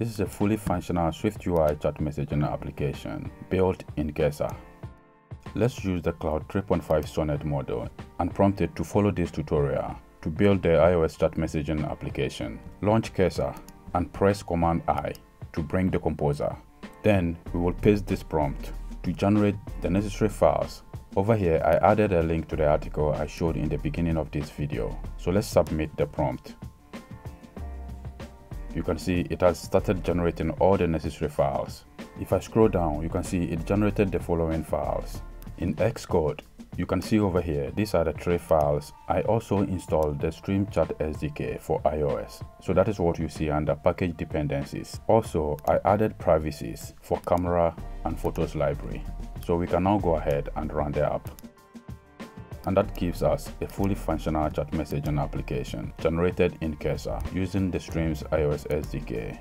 This is a fully functional SwiftUI chat messaging application built in Cursor. Let's use the Claude 3.5 Sonnet model and prompt it to follow this tutorial to build the iOS chat messaging application. Launch Cursor and press Command I to bring the composer. Then we will paste this prompt to generate the necessary files. Over here, I added a link to the article I showed in the beginning of this video. So let's submit the prompt. You can see it has started generating all the necessary files. If I scroll down, you can see it generated the following files. In Xcode, you can see over here, these are the three files. I also installed the Stream Chat SDK for iOS. So that is what you see under package dependencies. Also, I added privacies for camera and photos library. So we can now go ahead and run the app. And that gives us a fully functional chat messaging application generated in Cursor using the Streams iOS SDK.